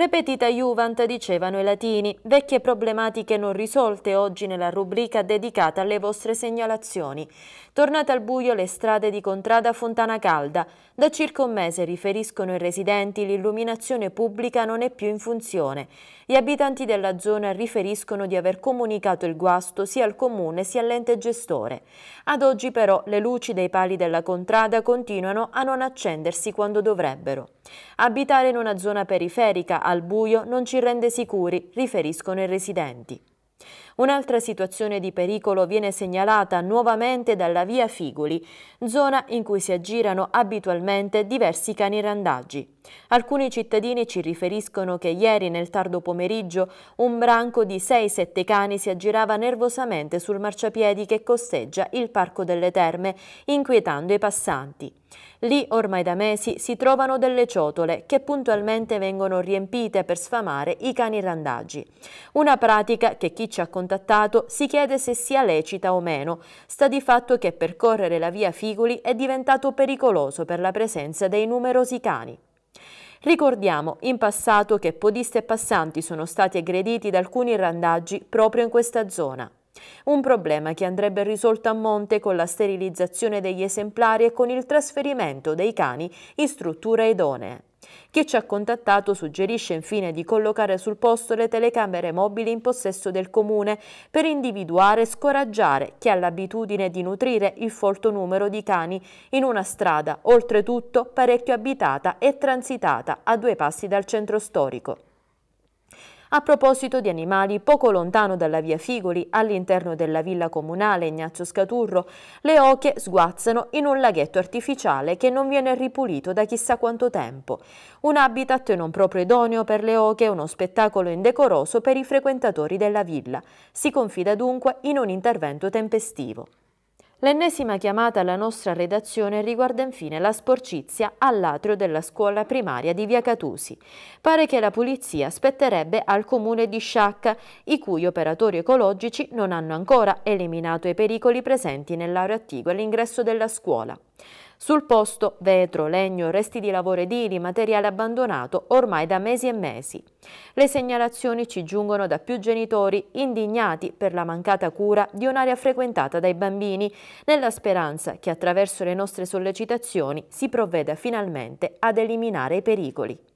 Repetita Juvent, dicevano i latini, vecchie problematiche non risolte oggi nella rubrica dedicata alle vostre segnalazioni. Tornate al buio le strade di Contrada Fontana Calda. Da circa un mese, riferiscono i residenti, l'illuminazione pubblica non è più in funzione. Gli abitanti della zona riferiscono di aver comunicato il guasto sia al comune sia all'ente gestore. Ad oggi però le luci dei pali della contrada continuano a non accendersi quando dovrebbero. Abitare in una zona periferica al buio non ci rende sicuri, riferiscono i residenti. Un'altra situazione di pericolo viene segnalata nuovamente dalla via Figuli, zona in cui si aggirano abitualmente diversi cani randaggi. Alcuni cittadini ci riferiscono che ieri nel tardo pomeriggio un branco di 6-7 cani si aggirava nervosamente sul marciapiedi che costeggia il Parco delle Terme, inquietando i passanti. Lì ormai da mesi si trovano delle ciotole che puntualmente vengono riempite per sfamare i cani randaggi. Una pratica che chi ci ha contattato si chiede se sia lecita o meno. Sta di fatto che percorrere la via Figuli è diventato pericoloso per la presenza dei numerosi cani. Ricordiamo in passato che podisti e passanti sono stati aggrediti da alcuni randaggi proprio in questa zona. Un problema che andrebbe risolto a monte con la sterilizzazione degli esemplari e con il trasferimento dei cani in strutture idonee. Chi ci ha contattato suggerisce infine di collocare sul posto le telecamere mobili in possesso del comune per individuare e scoraggiare chi ha l'abitudine di nutrire il folto numero di cani in una strada, oltretutto parecchio abitata e transitata a due passi dal centro storico. A proposito di animali, poco lontano dalla via Figoli, all'interno della villa comunale Ignazio Scaturro, le oche sguazzano in un laghetto artificiale che non viene ripulito da chissà quanto tempo. Un habitat non proprio idoneo per le oche, uno spettacolo indecoroso per i frequentatori della villa. Si confida dunque in un intervento tempestivo. L'ennesima chiamata alla nostra redazione riguarda infine la sporcizia all'atrio della scuola primaria di Via Catusi. Pare che la pulizia spetterebbe al comune di Sciacca, i cui operatori ecologici non hanno ancora eliminato i pericoli presenti nell'area attigua all'ingresso della scuola. Sul posto vetro, legno, resti di lavoro edili, materiale abbandonato ormai da mesi e mesi. Le segnalazioni ci giungono da più genitori indignati per la mancata cura di un'area frequentata dai bambini, nella speranza che attraverso le nostre sollecitazioni si provveda finalmente ad eliminare i pericoli.